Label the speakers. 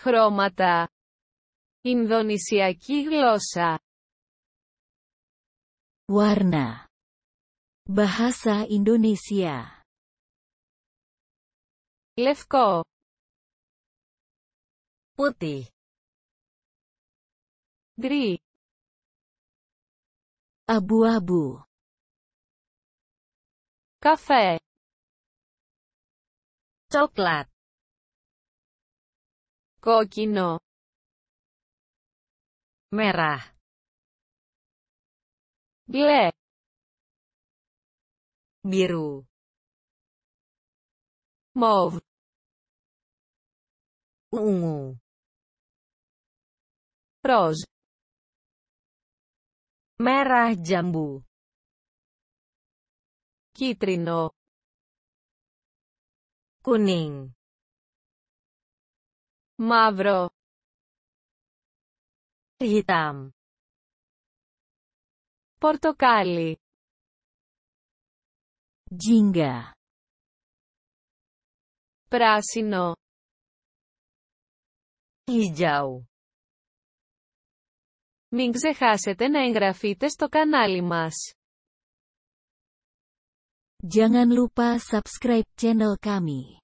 Speaker 1: Χρώματα. Ινδονησιακή γλώσσα.
Speaker 2: Warna. Bahasa Indonesia.
Speaker 1: Λευκό.
Speaker 3: putih,
Speaker 1: Γκρι.
Speaker 2: Abu-abu.
Speaker 1: Καφέ.
Speaker 3: coklat,
Speaker 1: Κόκκινο.
Speaker 3: merah,
Speaker 1: Μπλε.
Speaker 3: biru,
Speaker 1: Μόβ.
Speaker 3: ungu,
Speaker 1: Ροζ.
Speaker 3: merah jambu,
Speaker 1: Κίτρινο.
Speaker 3: kuning,
Speaker 1: Μαύρο.
Speaker 3: hitam,
Speaker 1: Πορτοκάλι.
Speaker 2: Jingga.
Speaker 1: Πράσινο.
Speaker 3: hijau.
Speaker 1: Μην ξεχάσετε να εγγραφείτε στο κανάλι μας.
Speaker 2: Jangan lupa subscribe channel kami.